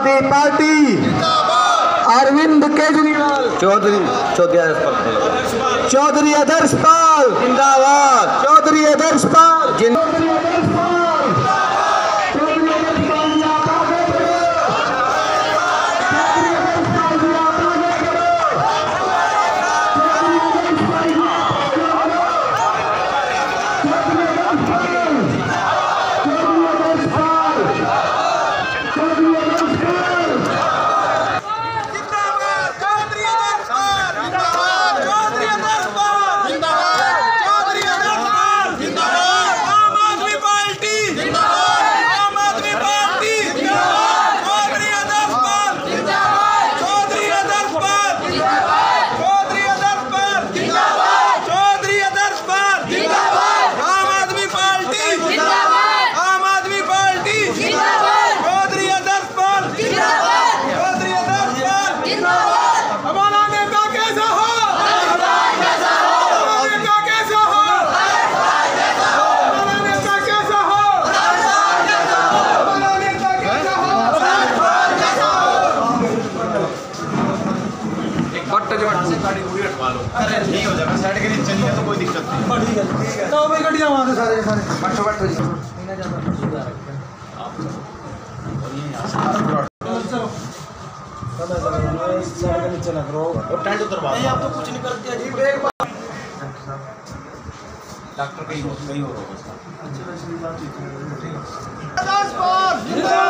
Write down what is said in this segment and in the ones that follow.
आदमी पार्टी। अरविंद केजरीवाल। चौधरी चौधरी चौधरी आदर्श पाल। जिंदाबाद। चौधरी आदर्श पाल। आप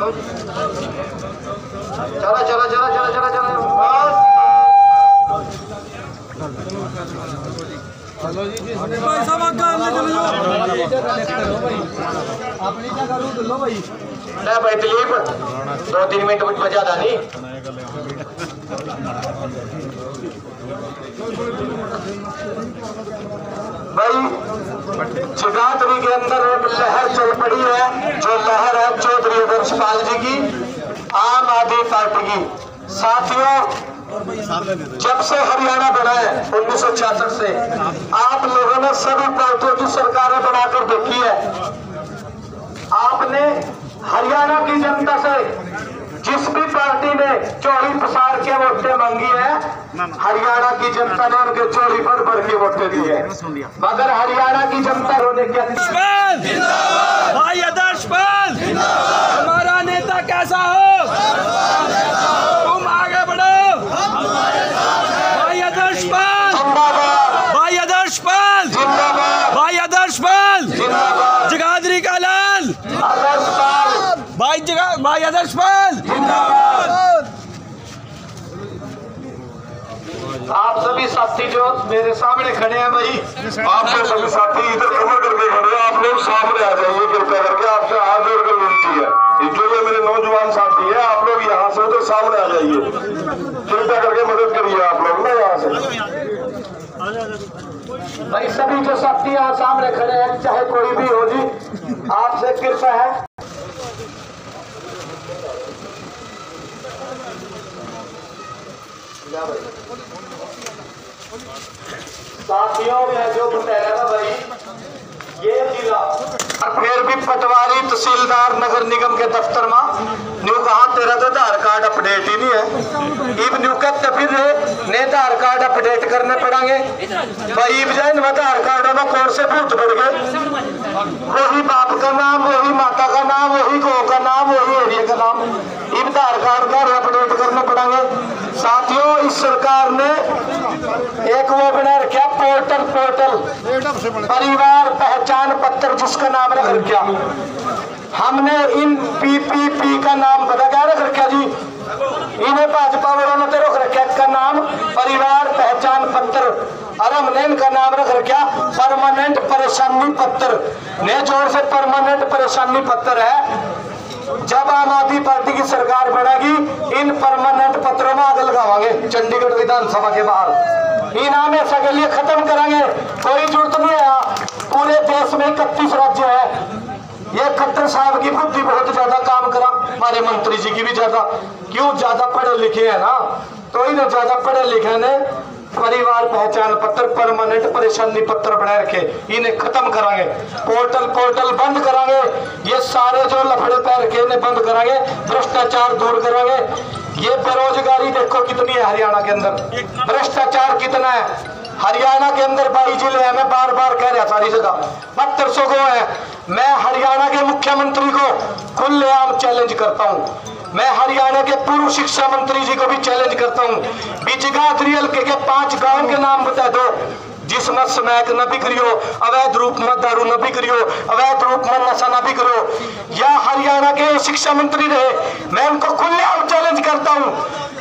चला चला चला चला चला चला। बस। ले भाई दिलीप दो तीन मिनट कुछ बजा था नहीं। भाई जगाधरी के अंदर एक लहर चल पड़ी है, जो लहर है चौधरी आदर्शपाल जी की, आम आदमी पार्टी की। साथियों, जब से हरियाणा बना है, उन्नीस सौ छियासठ से, आप लोगों ने सभी पार्टियों की सरकारें बनाकर देखी है। आपने हरियाणा की जनता से जिस भी पार्टी ने चोरी पसार के वोटें मांगी है हरियाणा की जनता ने उनके चोरी पर भर के वोटें दी है। मगर हरियाणा की जनता रोने के भाई आदर्श हमारा नेता कैसा हो तुम आगे बढ़ो भाई आदर्श पाल जिंदाबाद भाई आदर्श पाल जिंदाबाद भाई आदर्श पाल जिंदाबाद जगाधरी का लाल आदर्शपाल भाई आदर्श पाल आप सभी साथी जो मेरे सामने खड़े हैं भाई आप लोग सभी साथी इधर कवर करके खड़े हैं आप लोग सामने आ जाइए कृपया करके आपसे हाथ जोड़कर विनती है। जो ये मेरे नौजवान साथी है आप लोग यहाँ से उधर सामने आ जाइए। कृपया करके मदद करिए आप लोग ना यहाँ से। भाई सभी जो साथी यहाँ सामने खड़े हैं चाहे कोई भी हो जी आपसे कृपा है। पटवारी तहसीलदार नगर निगम के दफ्तर में न्यू कहा, तेरा तो आधार कार्ड अपडेट ही नहीं है। इब न्यू कहते फिर ने आधार कार्ड अपडेट करने पड़ेंगे। भाई में आधार कार्ड में कौन से भूत पड़ गए? वही बाप का नाम, वही माता का नाम, वही गौ का नाम, वही एरिया का नाम। आधार कार्ड का अपडेट करने पड़ेंगे। साथियों, इस सरकार ने एक वो बना रखा पोर्टल पोर्टल। परिवार पहचान पत्र जिसका नाम रख रखा। हमने इन पीपीपी का नाम पता क्या रख रखा जी? इन्हें भाजपा वालों ने तो रख रखा, इसका नाम परिवार पहचान पत्र। और हमने इनका नाम रख रखा, परमानेंट परेशानी पत्र। ने ज़ोर से परमानेंट परेशानी पत्र है। जब आम आदमी पार्टी की सरकार बनेगी, इन परमानेंट पत्रों में आग लगावांगे। चंडीगढ़ विधानसभा के बाहर। इन हमेशा के लिए खत्म करेंगे। कोई ज़रूरत नहीं है। पूरे देश में इकतीस राज्य है। ये खट्टर साहब की बुद्धि बहुत ज़्यादा काम करा। हमारे मंत्री जी की भी ज़्यादा। क्यों? ज़्यादा पढ़े लिखे है ना। तो इन्हें ज़्यादा पढ़े लिखे ने परिवार पहचान पत्र परमानेंट परेशानी पत्र बना रखे। इन्हें खत्म करांगे। पोर्टल पोर्टल बंद करांगे। ये सारे जो लफड़े पैर के इन्हें बंद करांगे। भ्रष्टाचार दूर करांगे। ये बेरोजगारी देखो कितनी है हरियाणा के अंदर। भ्रष्टाचार कितना है। हरियाणा के अंदर बाई ज़िले हैं। मैं बार बार कह रहा सारी जगह बहत्तर सौ गो है। मैं हरियाणा के मुख्यमंत्री को खुलेआम चैलेंज करता हूँ। मैं हरियाणा के पूर्व शिक्षा मंत्री जी को भी चैलेंज करता हूँ। बिजगात रियल के, के पाँच गाँव के नाम बता दो। जिसमें स्मैक न बिक्रियो अवैध रूप में दारू न बिक्रियो अवैध रूप में नशा न बिक्रियो या हरियाणा के शिक्षा मंत्री रहे। मैं उनको खुलेआम चैलेंज करता हूँ।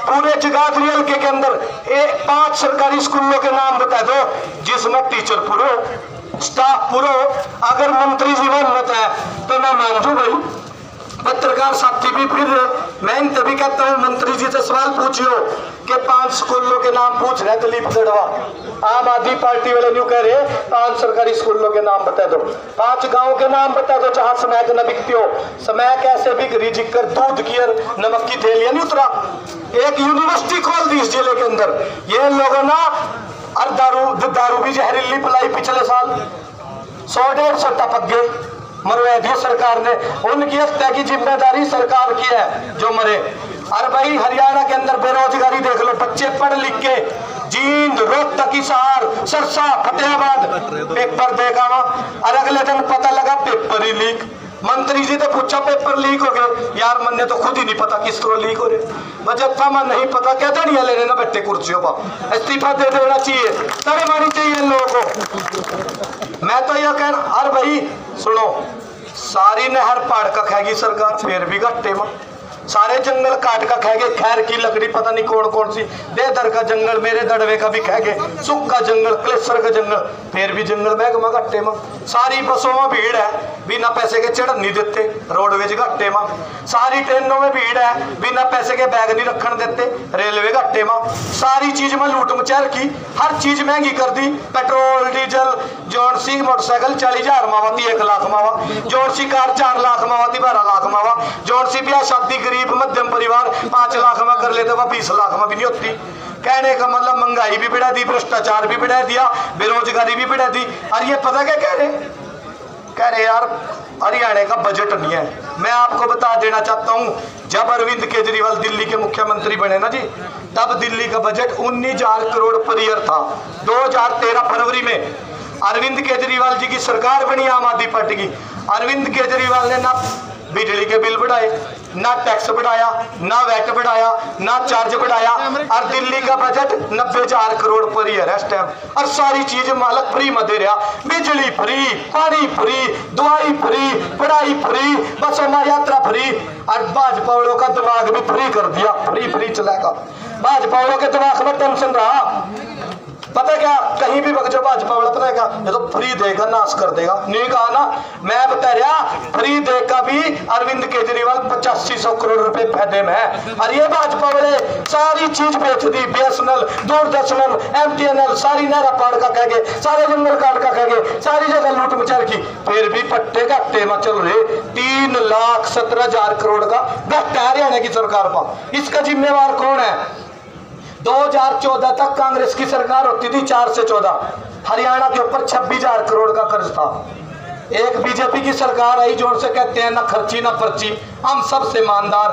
पूरे जगात रियल के, अंदर एक पाँच सरकारी स्कूलों के नाम बता दो जिसमें टीचर पूरो स्टाफ पूरो। अगर मंत्री जीवन मत है तो मैं मान जू भाई। पत्रकार साथी भी फिर मैं तभी कहता हूँ, मंत्री जी से सवाल पूछियो कि पाँच स्कूलों के नाम पूछ रहे दिलीप गढ़वा। आम आदमी पार्टी वाले न्यू कह रहे पाँच सरकारी स्कूलों के नाम बता दो। पाँच गाँव के नाम बता दो जहाँ स्मैक न बिकती हो। स्मैक ऐसे बिक रही जिक्कर, दूध की और नमक की थैलियाँ नहीं उतरा। एक यूनिवर्सिटी खोल दी इस ज़िले के अंदर। ये लोगों ना और दारू दारू भी जहरीली पिलाई पिछले साल। सौ डेढ़ सौ टपक गए। मरवैदी सरकार ने, उनकी हत्या की ज़िम्मेदारी सरकार की है, जो मरे। और भाई, हरियाणा के अंदर बेरोजगारी देख लो, बच्चे पढ़ लिख के, जींद रोहतक हिसार सरसा फतेहाबाद। पेपर देखा और अगले दिन पता लगा, पेपर ही लीक। मंत्री जी ने पूछा पेपर लीक हो गए। यार, मन तो खुद ही नहीं पता किस तरह लीक हो रहे। बजट में नहीं पता। क्या नहीं लेने ना बैठे कुर्सियों पर। इस्तीफा दे देना चाहिए। तड़े मारी चाहिए लोगों को। मैं तो यह कह रहा अरे भाई, सुनो। सारी नहर पाड़ का खाएगी सरकार, फिर भी घट्टे में सारे जंगल काट का खाएगे खैर की लकड़ी पता नहीं कौन कौन सी। देदर का जंगल, मेरे दड़वे का भी खाएगे सुख का जंगल, क्लेसर का जंगल, फिर भी जंगल महकमा घट्टे में। सारी बसों में भीड़ है, बिना पैसे के चढ़ नहीं देते। रोडवेज़ घट्टे में। सारी ट्रेनों में भीड़ है, बिना पैसे के बैग नहीं रखन देते। रेलवे घट्टे में। सारी चीज़ में लूट मचा की, हर चीज़ महँगी कर दी। पेट्रोल, डीजल, जोन सी मोटरसाइकिल, चालीस हज़ार मावाती एक लाख मावा जोन सी कार चार लाख मावाती बारह लाख मावा जोन सी ब्याह शादी गरीब मध्यम परिवार, पाँच लाख में कर लेते बीस लाख में भी नहीं होती। कहने का मतलब महँगाई भी बढ़ा दी, भ्रष्टाचार भी बढ़ा दिया, बेरोजगारी भी बढ़ा दी। और ये पता क्या कह रहे कह रहे यार, हरियाणा का बजट नहीं है। मैं आपको बता देना चाहता हूँ, जब अरविंद केजरीवाल दिल्ली के मुख्यमंत्री बने ना जी, तब दिल्ली का बजट उन्नीस हज़ार करोड़ पर ईयर था। 2013 फरवरी में अरविंद केजरीवाल जी की सरकार बनी, आम आदमी पार्टी की। अरविंद केजरीवाल ने ना बिजली के बिल बढ़ाए, ना टैक्स बढ़ाया, ना वैट बढ़ाया, ना चार्ज बढ़ाया, और दिल्ली का बजट नब्बे हज़ार करोड़ पर ईयर है इस टाइम और सारी चीज़ मालक फ्री में दे रहा। बिजली फ्री पानी फ्री दवाई फ्री पढ़ाई फ्री बसों में यात्रा फ्री और भाजपा वालों का दिमाग भी फ्री कर दिया। फ्री फ्री चलेगा। भाजपा वालों के दिमाग में टेंशन रहा। पता क्या, कहीं भी बगजो भाजपा वाला, पता क्या, ये तो फ्री देगा, नाश कर देगा। नहीं कहा ना, मैं बता रहा, फ्री देगा भी अरविंद केजरीवाल पचासी सौ करोड़ रुपए फ़ायदे में है। और ये भाजपा वाले सारी चीज़ बेच दी बीएसएनएल दूरदर्शन एमटीएनएल सारी नहरा पाड़ का कह गए, सारे जंगल काट का कह गए, सारी जगह लूट मचार की। फिर भी पट्टे घट्टे में चल रहे, तीन लाख सत्रह हज़ार करोड़ का घट्टा हरियाणा की सरकार पर। इसका जिम्मेवार कौन है? 2014 तक कांग्रेस की सरकार होती थी, चार से चौदह। हरियाणा के ऊपर छब्बीस हज़ार करोड़ का कर्ज था। एक बीजेपी की सरकार आई ज़ोर से कहते हैं, ना खर्ची, ना पर्ची, हम सबसे ईमानदार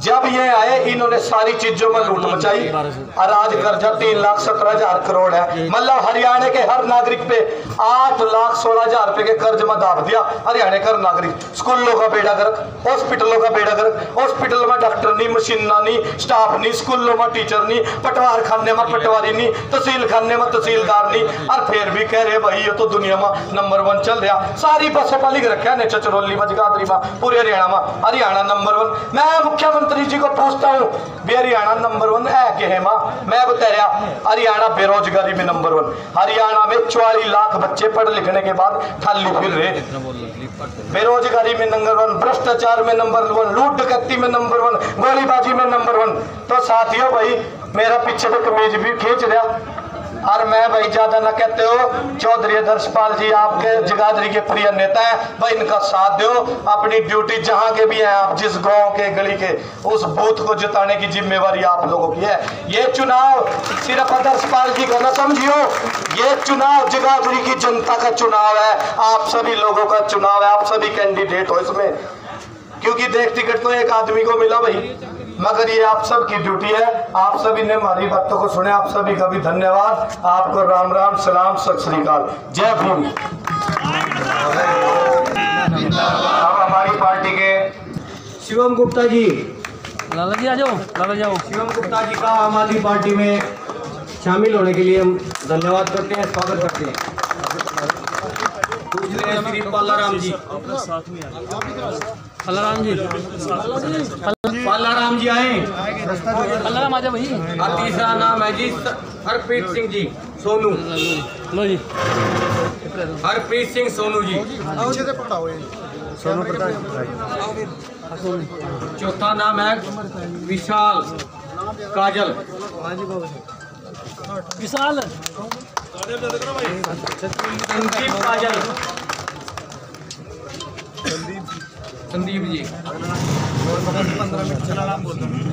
जब ये आए, इन्होंने सारी चीज़ों में लूट मचाई। और आज कर्जा तीन लाख सत्रह हज़ार करोड़ है। मतलब हरियाणा के हर नागरिक पे आठ लाख सोलह हज़ार रुपए के कर्ज में दाब दिया। हरियाणा का हर नागरिक। स्कूलों का बेड़ा गर्क, हॉस्पिटलों का बेड़ा गर्क। हॉस्पिटल में डॉक्टर नहीं, मशीना नहीं, स्टाफ नहीं, स्कूलों में टीचर नहीं पटवार खाने में पटवारी नहीं तहसील खाने में तहसीलदार नहीं। और फिर भी कह रहे, भाई, ये तो दुनिया में नंबर वन चल रहा सारी बसों पर लिख रखा है चचरौली में, जगाधरी में, पूरे हरियाणा में। हरियाणा नंबर वन मैं मुख्यमंत्री जी को पूछता हूँ भी हरियाणा नंबर वन है के है माँ? मैं बता रहा हरियाणा बेरोजगारी में नंबर वन हरियाणा में चौवालीस लाख बच्चे पढ़ लिखने के बाद खाली फिर रहे। बेरोजगारी में नंबर वन भ्रष्टाचार में नंबर वन लूट डकैती में नंबर वन गोलीबाजी में नंबर वन तो साथियों भाई, मेरा पीछे तो कमीज भी खींच रहा। और मैं भाई ज़्यादा न कहते हो, चौधरी दर्शपाल जी आपके जगाधरी के प्रिय नेता हैं, भाई इनका साथ दो, अपनी ड्यूटी जहाँ के भी हैं, आप जिस गाँव के, गली के, उस बूथ को जिताने की जिम्मेवारी आप लोगों की है। ये चुनाव सिर्फ़ दर्शपाल जी का न समझियो, ये चुनाव जगाधरी की जनता का चुनाव है, आप सभी लोगों का चुनाव है, आप सभी कैंडिडेट हो इसमें। क्योंकि देख टिकट तो एक आदमी को मिला भाई। मगर ये आप सबकी ड्यूटी है। आप सभी ने हमारी बातों को सुने। आप सभी का भी धन्यवाद। आपको राम राम सलाम सत श्री अकाल। जय भीम। अब हमारी पार्टी के शिवम गुप्ता जी। लाला जी आ जाओ। लाला जी शिवम गुप्ता जी का आम आदमी पार्टी में शामिल होने के लिए हम धन्यवाद करते हैं स्वागत करते हैं। दूसरे हैं श्री पालाराम जी। अल्लाह जी। पालाराम जी आए। अल्लाह आ जाओ भाई और तीसरा नाम है जी हरप्रीत सिंह जी सोनू। लो जी। हरप्रीत सिंह सोनू जी। सोनू चौथा नाम है विशाल काजल। विशाल। संदीप काजल। संदीप जी।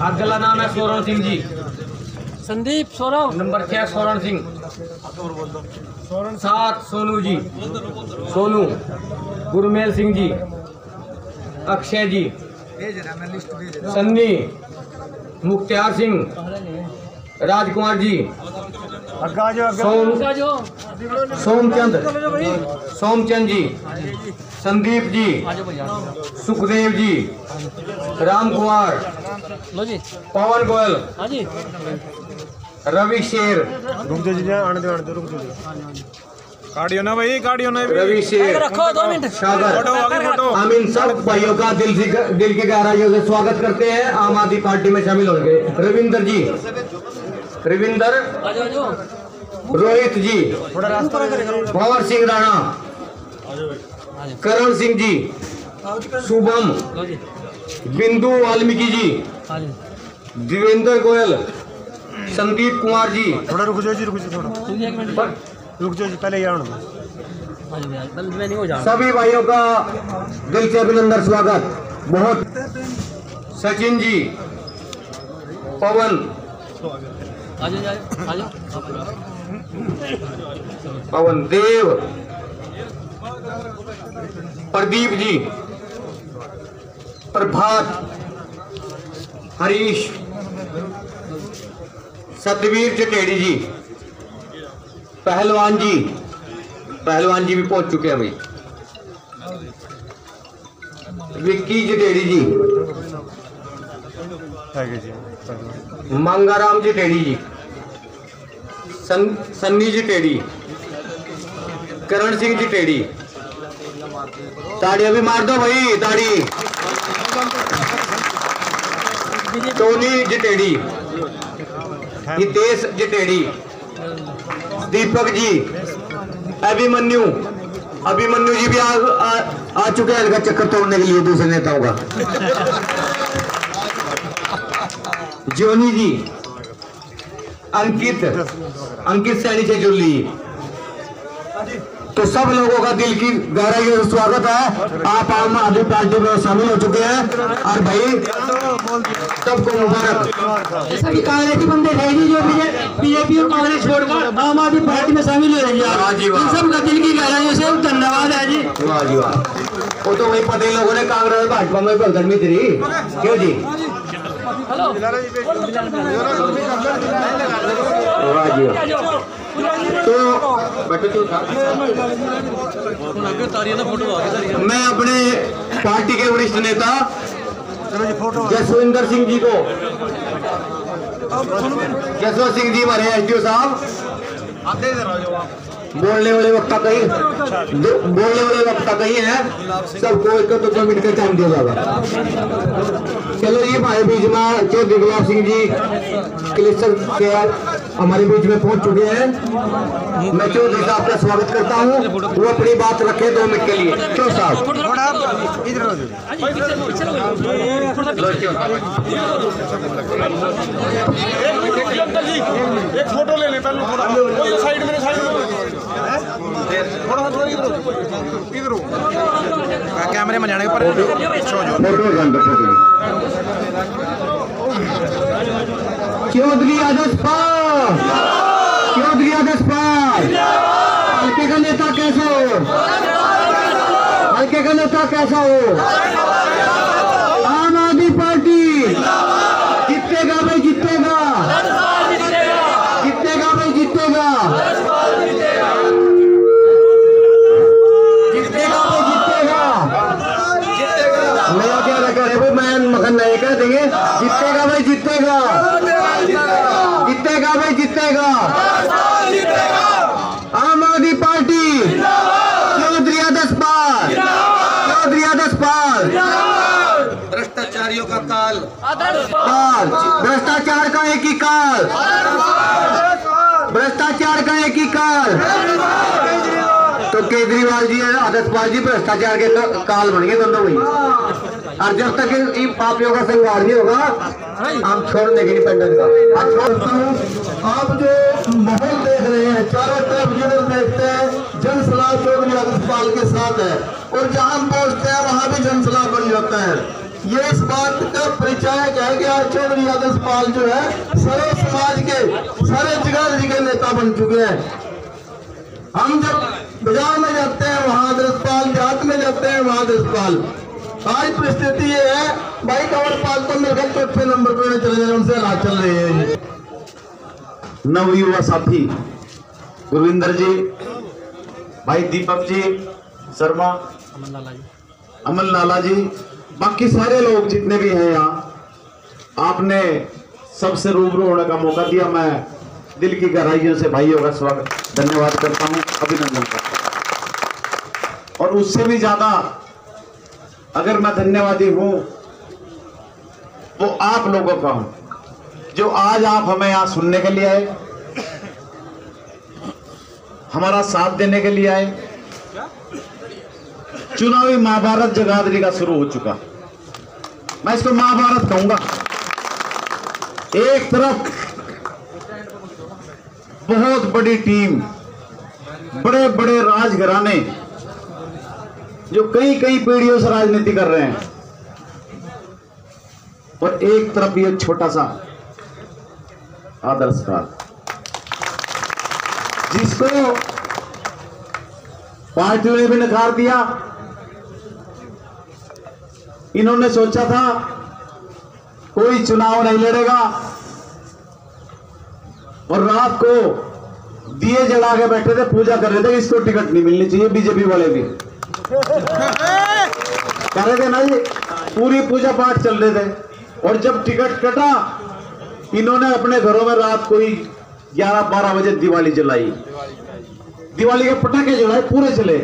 अगला नाम है सोरण सिंह जी। संदीप सौरभ नंबर छह सोरण सिंह? सात सोनू जी। सोनू गुरमेल सिंह जी। अक्षय जी। सन्नी मुख्तियार सिंह। राजकुमार जी। सोम सोमचंद। सोमचंद जी। संदीप जी। सुखदेव जी। राम कुमार। पवन गोयल। हाँ रवि शेर। काटियो ना भाई काटियो ना रवि शेर। रखो दो मिनट। सागर हम इन सब भाइयों का दिल से दिल की गहराइयों से स्वागत करते हैं। आम आदमी पार्टी में शामिल होंगे। रविंदर जी। रविंदर रोहित जी। भंवर सिंह राणा। करण सिंह जी। शुभम। बिंदु वाल्मीकि जी। हाँ देवेंद्र गोयल। संदीप कुमार जी। थोड़ा रुक जाओ जी रुक जाओ थोड़ा। रुक जाओ जी पहले यहाँ जी जा सभी भाइयों का दिल से अभिनंदन स्वागत। बहुत सचिन जी। पवन। पवन देव। प्रदीप जी। प्रभात। हरीश। सतवीर चटेड़ी जी। पहलवान जी। पहलवान जी भी पहुँच चुके हैं भाई। विक्की जटेड़ी जी। है जी मंगाराम जटेड़ी जी। सन, सन्नी जटेड़ी करण सिंह जटेड़ी ताड़ी अभी मार दो भाई ताड़ी। टोनी जी जटेड़ी हितेश जी जटेड़ी दीपक जी अभिमन्यु। अभिमन्यु जी भी आ, आ, आ चुके हैं इनका चक्कर तोड़ने के लिए दूसरे नेताओं का। जोनी जी अंकित। अंकित सैनी से जुड़ ली तो सब लोगों का दिल की गहराइयों से स्वागत है। आप आम आदमी पार्टी में शामिल हो चुके हैं। और भाई सबको मुबारक। सभी कांग्रेसी बंदे थे जी जो बीजेपी और कांग्रेस छोड़कर आम आदमी पार्टी में शामिल हो रही है इन सब का दिल की गहराइयों से धन्यवाद है जी। वाह जी वाह। वो तो वही पता ही लोगों ने कांग्रेस भाजपा में भगदड़ में क्यों जी? मैं अपने पार्टी के वरिष्ठ नेता जसविंदर सिंह जी को जसवंत सिंह जी हमारे एस डी ओ साहब बोलने वाले वक्ता कहीं बोलने वाले वक्ता कहीं है सबको एक तो मिनट का टाइम दिया जाएगा। चलो ये हमारे बीच में चौधरी गुलाब सिंह जी कलेक्टर के हमारे बीच में पहुँच चुके हैं। मैं चौधरी साहब का स्वागत करता हूँ वो अपनी बात रखे दो मिनट के लिए। क्यों साहब। एक फ़ोटो ले ले पहले थोड़ा। वो साइड मेरे साइड थोड़ा थोड़ा इधर इधर कैमरे में जाने पर चौधरी आदर्श पाल चौधरी आदर्श पाल हल्के का नेता कैसा हो? हल्के का नेता कैसा हो आम आदमी पार्टी जीतेगा भाई जीतेगा जीतेगा भाई जीतेगा जीतेगा भाई जीतेगा नया क्या रखा है भाई मैं मगन नए कह देंगे जीतेगा भाई जीतेगा जीतेगा भाई जीतेगा आम आदमी पार्टी चौधरी आदर्श पाल चौधरी आदर्श पाल भ्रष्टाचारियों का काल काल भ्रष्टाचार। का एक काल। भ्रष्टाचार का एक काल। तो केजरीवाल जी और आदर्श पाल जी भ्रष्टाचार के काल बन गए दोनों भाई। और जब तक इन पापियों का संहार नहीं होगा, हम छोड़ देंगे नहीं पंडित का। आप जो माहौल देख रहे हैं, चारों तरफ़ जिधर देखते हैं जन सलाह चौधरी आदर्श पाल के साथ है, और जहाँ पहुँचते हैं, वहाँ भी जन सलाह बन जाता है। ये इस बात का परिचायक है कि आज चौधरी आदर्श पाल जो है सारे समाज के सारे जगाधरी के नेता बन चुके हैं। हम जब बाज़ार में जाते हैं, वहाँ आदर्श पाल, देहात में जाते हैं, वहाँ आदर्श पाल। आज परिस्थिति ये है, भाई कंवर पाल तो मेरे घर चौथे नंबर पे चले जाए उनसे हालात चल रहे हैं। नव युवा साथी, गुरविंदर जी, भाई दीपक जी, शर्मा अमल लाला जी। बाकी सारे लोग जितने भी हैं यहाँ, आपने सबसे रूबरू होने का मौका दिया। मैं दिल की गहराइयों से भाइयों का स्वागत, धन्यवाद करता हूँ, अभिनंदन करता हूँ। और उससे भी ज़्यादा, अगर मैं धन्यवादी हूँ, वो आप लोगों का हूँ, जो आज आप हमें यहाँ सुनने के लिए आए, हमारा साथ देने के लिए आए चुनावी महाभारत जगाधरी का शुरू हो चुका। मैं इसको महाभारत कहूँगा। एक तरफ़ बहुत बड़ी टीम बड़े बड़े राजघराने जो कई कई पीढ़ियों से राजनीति कर रहे हैं, और एक तरफ़ ये छोटा सा आदर्श काल, जिसको पार्टियों ने भी नकार दिया इन्होंने सोचा था, कोई चुनाव नहीं लड़ेगा। और रात को दिए जला के बैठे थे, पूजा कर रहे थे इसको टिकट नहीं मिलनी चाहिए, बीजेपी वाले भी। कह रहे थे ना जी, पूरी पूजा पाठ चल रहे थे। और जब टिकट कटा, इन्होंने अपने घरों में रात को ही ग्यारह बारह बजे दिवाली जलाई। दिवाली के पटाखे जलाए, पूरे चले।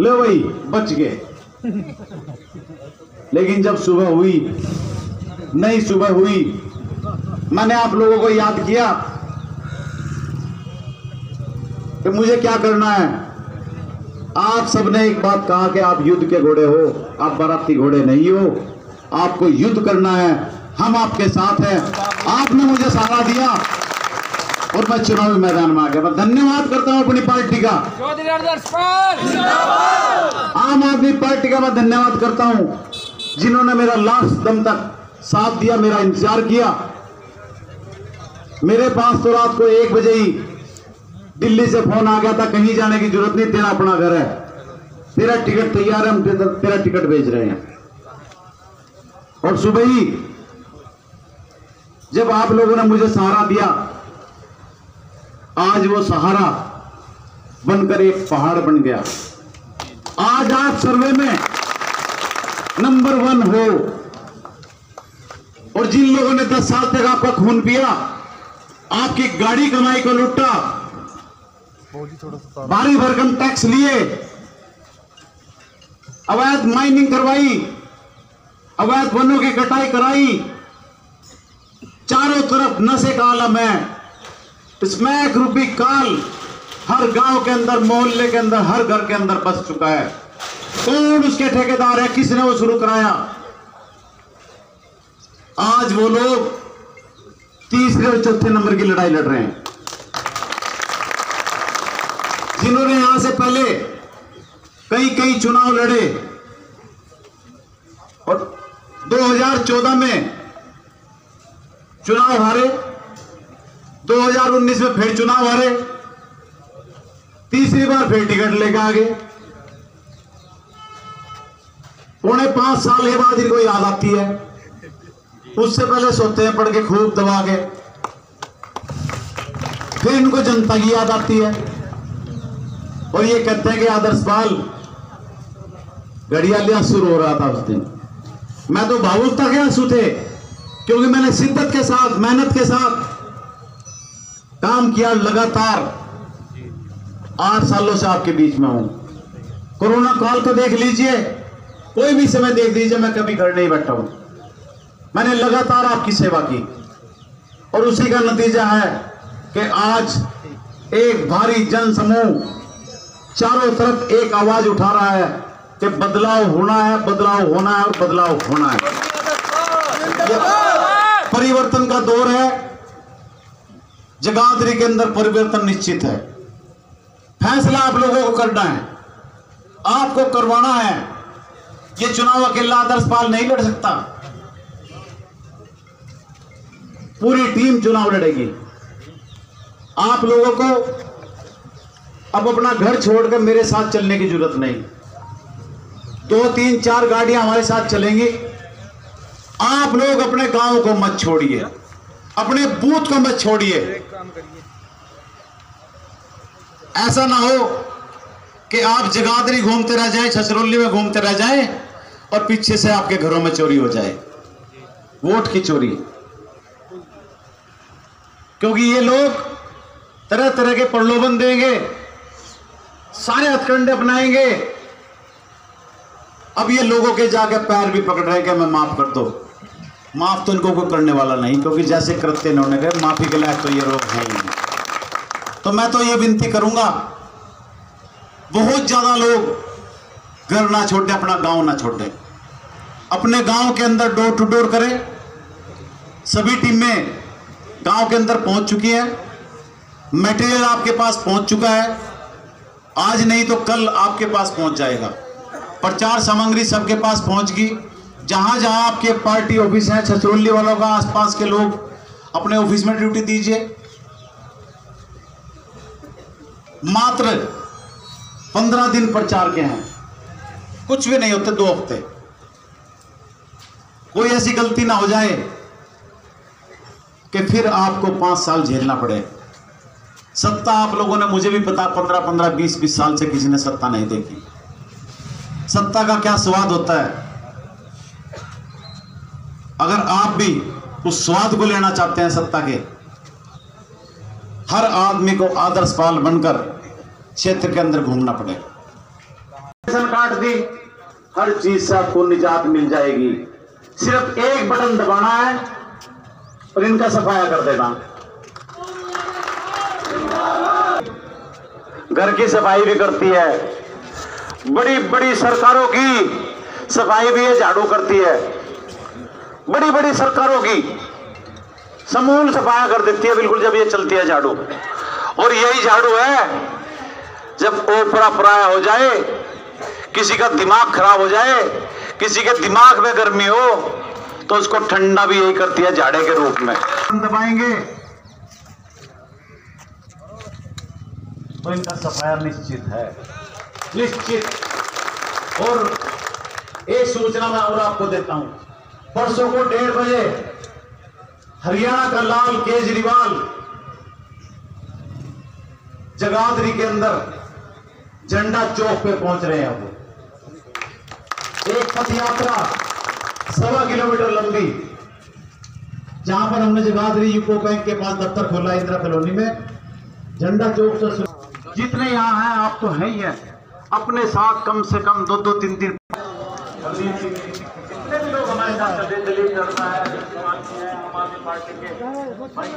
ले भाई, बच गए। लेकिन जब सुबह हुई, नई सुबह हुई, मैंने आप लोगों को याद किया कि मुझे क्या करना है। आप सबने एक बात कहा कि आप युद्ध के घोड़े हो, आप बाराती घोड़े नहीं हो, आपको युद्ध करना है, हम आपके साथ हैं। आपने मुझे सहारा दिया और मैं चुनावी मैदान में आ गया मैं धन्यवाद करता हूँ अपनी पार्टी का। आम आदमी पार्टी का मैं धन्यवाद करता हूँ जिन्होंने मेरा लास्ट दम तक साथ दिया मेरा इंतज़ार किया। मेरे पास तो रात को एक बजे ही दिल्ली से फ़ोन आ गया था कहीं जाने की ज़रूरत नहीं तेरा अपना घर है। तेरा टिकट तैयार है हम तेरा तेरा टिकट भेज रहे हैं। और सुबह ही जब आप लोगों ने मुझे सहारा दिया आज वो सहारा बनकर एक पहाड़ बन गया। आज आप सर्वे में नंबर वन हो। और जिन लोगों ने दस साल तक आपका खून पिया, आपकी गाड़ी कमाई को लुटा भारी भरकम टैक्स लिए, अवैध माइनिंग करवाई, अवैध वनों की कटाई कराई, चारों तरफ़ नशे का आलम है। स्मैक रूपी काल हर गाँव के अंदर, मोहल्ले के अंदर, हर घर के अंदर बस चुका है। कौन उसके ठेकेदार है? किसने वो शुरू कराया? आज वो लोग तीसरे और चौथे नंबर की लड़ाई लड़ रहे हैं। जिन्होंने यहाँ से पहले कई कई चुनाव लड़े और 2014 में चुनाव हारे। 2019 में फिर चुनाव हारे तीसरी बार फिर टिकट लेकर आ गए। पौने पाँच साल के बाद इनको याद आती है। उससे पहले सोते हैं, पढ़ के खूब दबा के। फिर इनको जनता की याद आती है। और ये कहते हैं कि आदर्श पाल घड़ियाली आँसू रो रहा था उस दिन। मैं तो भावुकता के आँसू थे, क्योंकि मैंने शिद्दत के साथ, मेहनत के साथ काम किया लगातार। आठ सालों से आपके बीच में हूँ। कोरोना काल को देख लीजिए। कोई भी समय देख लीजिए, मैं कभी घर नहीं बैठा हूँ। मैंने लगातार आपकी सेवा की। और उसी का नतीजा है कि आज एक भारी जन समूह चारों तरफ़ एक आवाज़ उठा रहा है कि बदलाव होना है, बदलाव होना है और बदलाव होना है। परिवर्तन का दौर है। जगाधरी के अंदर परिवर्तन निश्चित है। फैसला आप लोगों को करना है। आपको करवाना है। ये चुनाव अकेला आदर्श पाल नहीं लड़ सकता। पूरी टीम चुनाव लड़ेगी। आप लोगों को अब अपना घर छोड़कर मेरे साथ चलने की ज़रूरत नहीं। दो, तीन, चार गाड़ियाँ हमारे साथ चलेंगी। आप लोग अपने गाँव को मत छोड़िए। अपने बूथ को मत छोड़िए। ऐसा ना हो कि आप जगाधरी घूमते रह जाएँ छछरौली में घूमते रह जाएँ और पीछे से आपके घरों में चोरी हो जाए। वोट की चोरी। क्योंकि ये लोग तरह तरह के प्रलोभन देंगे, सारे हथकंडे अपनाएँगे। अब ये लोगों के जाके पैर भी पकड़ रहे कि मैं माफ़ कर दो। माफ़ तो इनको कोई करने वाला नहीं, क्योंकि जैसे करते इन्होंने कहे, माफ़ी के लायक तो ये लोग है ही नहीं। तो मैं तो ये विनती करूँगा, बहुत ज़्यादा लोग घर ना छोड़े, अपना गाँव ना छोड़े। अपने गाँव के अंदर डोर टू डोर करें। सभी टीमें गाँव के अंदर पहुँच चुकी है। मटेरियल आपके पास पहुँच चुका है। आज नहीं तो कल आपके पास पहुँच जाएगा। प्रचार सामग्री सबके पास पहुँच गई। जहाँ जहाँ आपके पार्टी ऑफ़िस है छछरौली वालों का आसपास के लोग अपने ऑफ़िस में ड्यूटी दीजिए। मात्र पंद्रह दिन प्रचार के हैं। कुछ भी नहीं होते, दो हफ़्ते। कोई ऐसी गलती ना हो जाए कि फिर आपको पाँच साल झेलना पड़े। सत्ता आप लोगों ने मुझे भी पता पंद्रह पंद्रह, बीस बीस साल से किसी ने सत्ता नहीं देखी। सत्ता का क्या स्वाद होता है? अगर आप भी उस स्वाद को लेना चाहते हैं सत्ता के, हर आदमी को आदर्श पाल बनकर क्षेत्र के अंदर घूमना पड़ेगा। राशन कार्ड दी हर चीज़ से आपको निजात मिल जाएगी। सिर्फ़ एक बटन दबाना है और इनका सफाया कर देना। घर की सफ़ाई भी करती है। बड़ी बड़ी सरकारों की सफ़ाई भी ये झाड़ू करती है। बड़ी बड़ी सरकारों की समूल सफाया कर देती है बिल्कुल जब ये चलती है झाड़ू। और यही झाड़ू है, जब ओपरा पराया हो जाए, किसी का दिमाग खराब हो जाए, किसी के दिमाग में गर्मी हो तो उसको ठंडा भी यही करती है झाड़े के रूप में। दबाएँगे। तो इनका सफाया निश्चित है। निश्चित। और एक सूचना मैं और आपको देता हूँ। परसों को डेढ़ बजे हरियाणा का लाल केजरीवाल जगाधरी के अंदर झंडा चौक पे पहुँच रहे हैं अब। एक पथ यात्रा सवा किलोमीटर लंबी। जहाँ पर हमने जगाधरी यूको बैंक के पास दफ्तर खोला इंदिरा कॉलोनी में। झंडा चौक से जितने यहाँ हैं, आप तो हैं ही हैं। अपने साथ कम से कम दो दो तीन तीन हमारे साथ चलते दिलीप शर्मा है आम आदमी पार्टी के भाई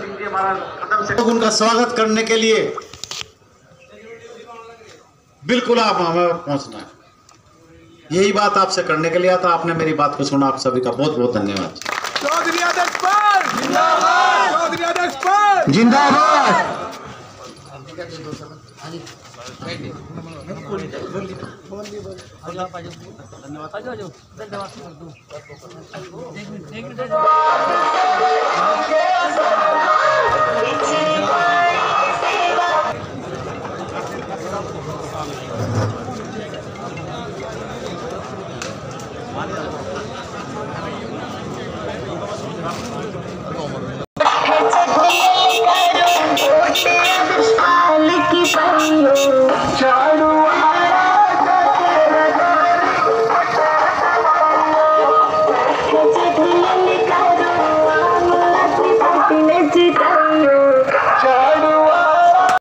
सिंह जी हमारा कदम से उनका स्वागत करने के लिए बिल्कुल आप हमें पहुँचना है। यही बात आपसे करने के लिए आता आपने मेरी बात को सुना आप सभी का बहुत बहुत धन्यवाद। चौधरी आदर्श पाल जिंदाबाद! धन्यवाद। धन्यवाद। एक मिनट एक मिनट